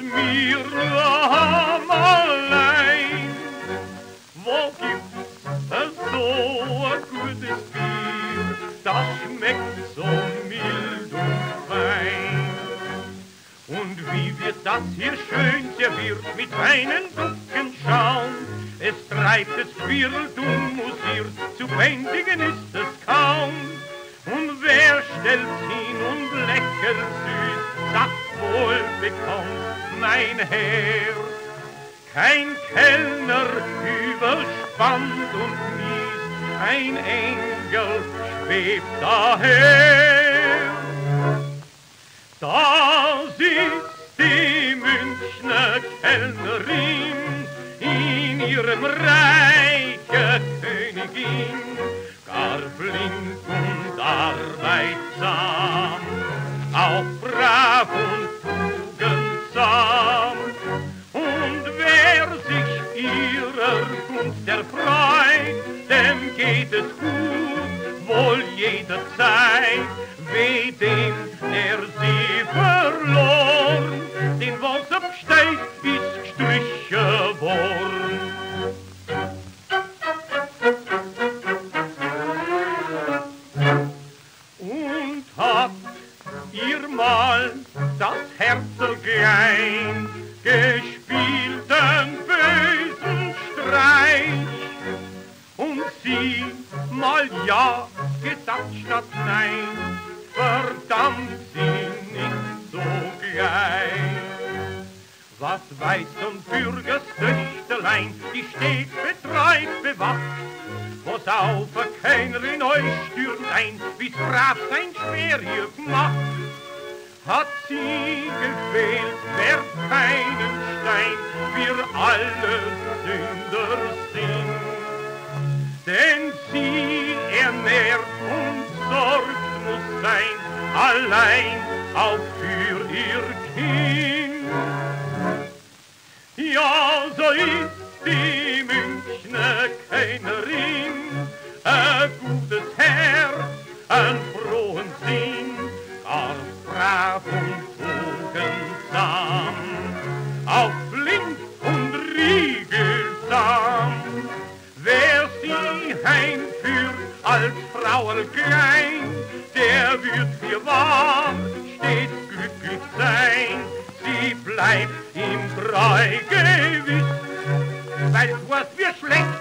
mir nur ham allein. Wo gibt's es so ein gutes Bier, das schmeckt so mild und fein? Und wie wird das hier schön serviert mit feinen Ducken schauen? Es treibt es Quirlt und musiert, zu bändigen ist es kaum. Und wer stellt hin und lecker süß, bekommt mein Herr. Kein Kellner überspannt und mies, ein Engel schwebt daher. Das ist die Münchner Kellnerin, in ihrem Reiche Königin, gar flink und arbeitsam, Gunst erfreut, dem geht es gut, wohl jederzeit, weh dem, der sie verloren, den was absteigt, ist gestrichen worden. Und habt ihr mal das Herzoglein gespielten sie mal ja gesagt statt nein, verdammt sie nicht so gleich. Was weiß und Bürgerstöchterlein, die steht betreut bewacht, was auf keiner in euch stürmt ein, wie's brav sein schwer ihr gemacht. Hat sie gefehlt, wer keinen Stein, wir alle sein, allein auch für ihr Kind. Ja, so ist die Münchner Kellnerin, ein gutes Herz, ein frohen Sinn, gar brav und tugendsam, auch flink und riegelsam. Wer sie heimführt als Frauerklein, der wird für wahr stets glücklich sein. Sie bleibt ihm treu gewiss, weil was wir schlecht.